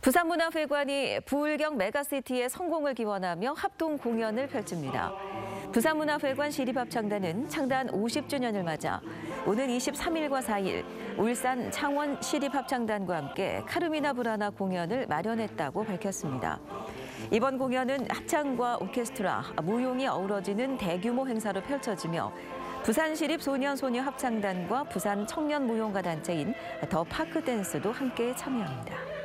부산문화회관이 부울경 메가시티의 성공을 기원하며 합동 공연을 펼칩니다. 부산문화회관 시립합창단은 창단 50주년을 맞아 오는 23일과 4일 울산 창원 시립합창단과 함께 카르미나 브라나 공연을 마련했다고 밝혔습니다. 이번 공연은 합창과 오케스트라, 무용이 어우러지는 대규모 행사로 펼쳐지며 부산시립 소년소녀 합창단과 부산 청년무용가 단체인 더 파크댄스도 함께 참여합니다.